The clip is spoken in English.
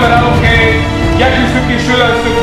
Kamera okay, jak już wypieszyłem sobie